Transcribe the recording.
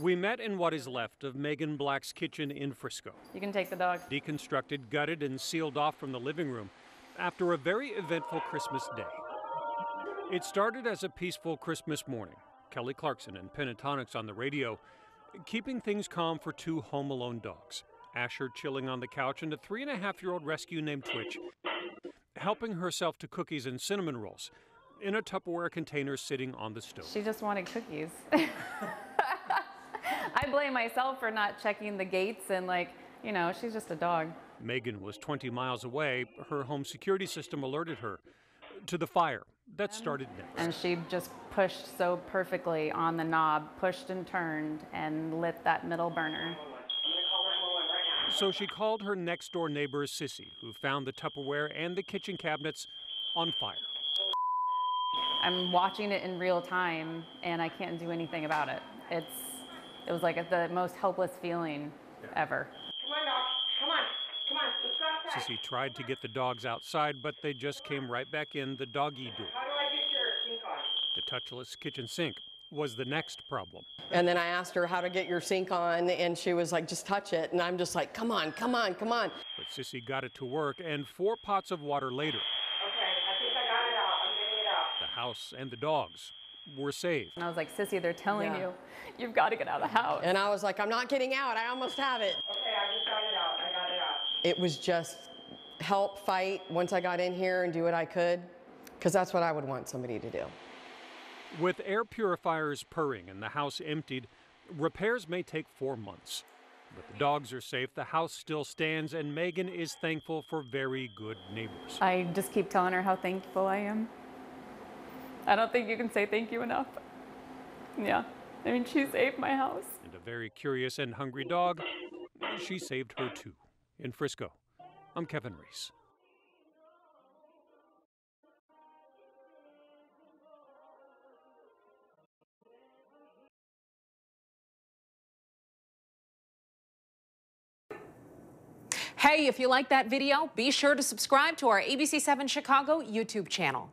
We met in what is left of Megan Black's kitchen in Frisco. You can take the dog. Deconstructed, gutted, and sealed off from the living room after a very eventful Christmas day. It started as a peaceful Christmas morning. Kelly Clarkson and Pentatonix on the radio, keeping things calm for two home alone dogs. Asher chilling on the couch and a three and a half year old rescue named Twitch, helping herself to cookies and cinnamon rolls in a Tupperware container sitting on the stove. She just wanted cookies. I blame myself for not checking the gates and like, you know, she's just a dog. Megan was 20 miles away. Her home security system alerted her to the fire that started next. And she just pushed so perfectly on the knob, pushed and turned, and lit that middle burner. So she called her next door neighbor, Sissy, who found the Tupperware and the kitchen cabinets on fire. I'm watching it in real time, and I can't do anything about it. It's, it was like the most helpless feeling ever. Come on, dog. Come on. Come on. Let's go outside. Sissy tried to get the dogs outside, but they just came right back in the doggy door. How do I get your sink on? The touchless kitchen sink was the next problem. And then I asked her how to get your sink on, and she was like, just touch it. And I'm just like, come on, come on, come on. But Sissy got it to work, and four pots of water later, Okay, I think I got it out. I'm getting it out. the house and the dogs were saved. And I was like, Sissy, they're telling Yeah. you, you've got to get out of the house. And I was like, I'm not getting out. I almost have it. Okay, I just got it out. I got it out. It was just help fight once I got in here and do what I could, because that's what I would want somebody to do. With air purifiers purring and the house emptied, repairs may take four months. But the dogs are safe, the house still stands, and Megan is thankful for very good neighbors. I just keep telling her how thankful I am. I don't think you can say thank you enough. Yeah. I mean, she saved my house. And a very curious and hungry dog, she saved her too. In Frisco, I'm Kevin Reece. Hey, if you like that video, be sure to subscribe to our ABC7 Chicago YouTube channel.